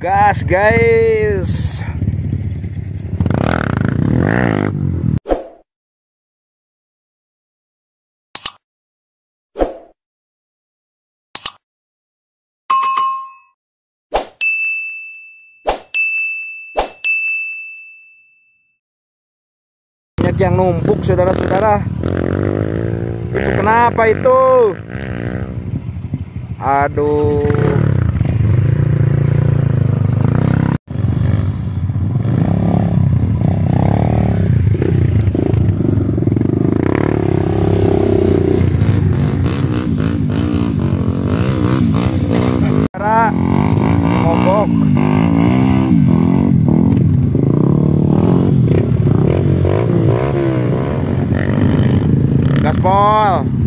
Gas guys. Banyak yang numpuk saudara-saudara. Itu kenapa itu? Aduh. bola.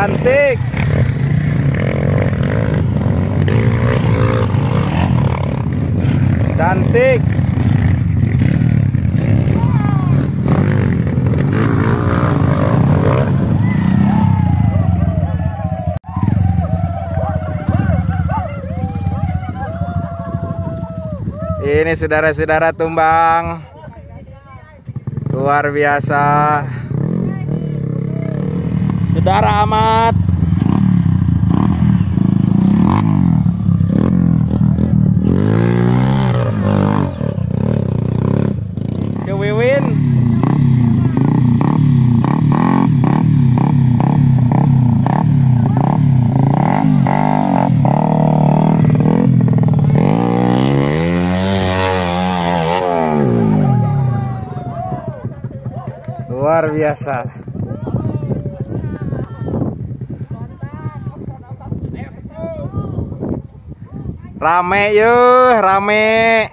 Cantik. Cantik. Ini saudara-saudara tumbang. Luar biasa. Saudara amat. Ke. Luar biasa. Rame yuk, rame.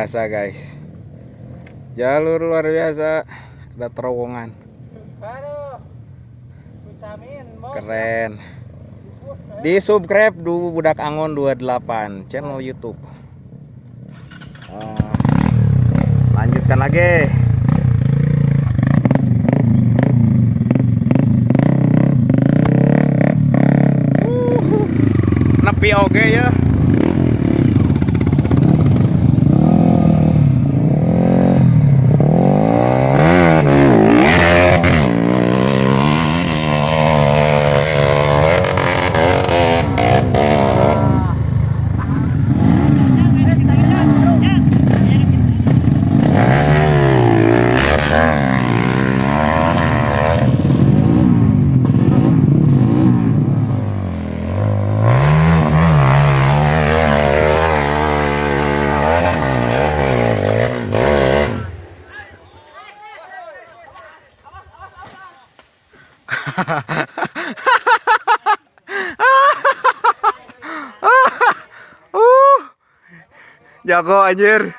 Biasa guys. Jalur luar biasa. Ada terowongan. Keren. Di subscribe dulu budak angon 28 channel YouTube. Ah, lanjutkan lagi. Nepi oge ya uh jago anjir